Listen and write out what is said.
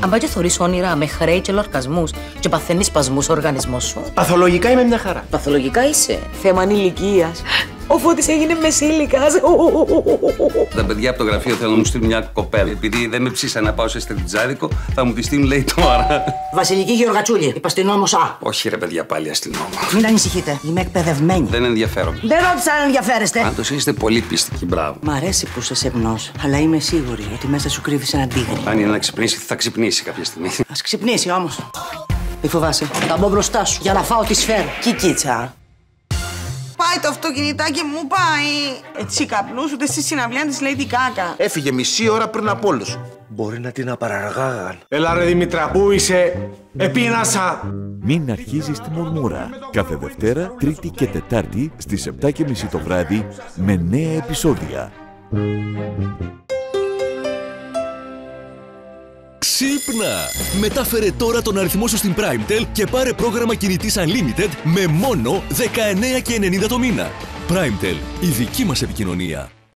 Αν πάει και θωρείς όνειρα με χρέη και λορκασμούς και παθαίνεις σπασμούς ο οργανισμός σου. Παθολογικά είμαι μια χαρά. Παθολογικά είσαι. Θέμα ηλικία. Ο Φώτης έγινε μεσήλικας. Τα παιδιά από το γραφείο θέλουν να μου στείλουν μια κοπέλα. Επειδή δεν με ψήσαν να πάω σε στελιτζάδικο, θα μου τη στείλουν λέει τώρα. Βασιλική Γεωργατσούλη, είπα στην νόμο Α. Όχι ρε παιδιά, πάλι αστυνόμο. Μην ανησυχείτε, είμαι εκπαιδευμένη. Δεν ενδιαφέρομαι. Δεν ρώτησα αν ενδιαφέρεστε. Πάντως είστε πολύ πιστικοί, μπράβο. Μ' αρέσει που είσαι σεμνό, αλλά είμαι σίγουρη ότι μέσα σου κρύβεις ένα τίγρη. Αν είναι να ξυπνήσει, θα ξυπνήσει κάποια στιγμή. Α ξυπνήσει όμως. Μη φοβάσαι. Θα μπω μπροστά σου για να φάω τη σφαίρα. Κικίτσα. Πάει το αυτοκινητάκι μου, πάει. Έτσι καπνούς, ούτε στη συναυλία της Lady Gaga. Έφυγε μισή ώρα πριν από όλους. Μπορεί να την απαραγάγαν. Έλα ρε Δημητρά, πού είσαι; Επίνασα. Μην αρχίζεις τη μουρμούρα. Κάθε Δευτέρα, Τρίτη και Τετάρτη στις 7.30 το βράδυ με νέα επεισόδια. Ξύπνα! Μετάφερε τώρα τον αριθμό σου στην PrimeTel και πάρε πρόγραμμα κινητής Unlimited με μόνο 19,90 το μήνα. PrimeTel, η δική μας επικοινωνία.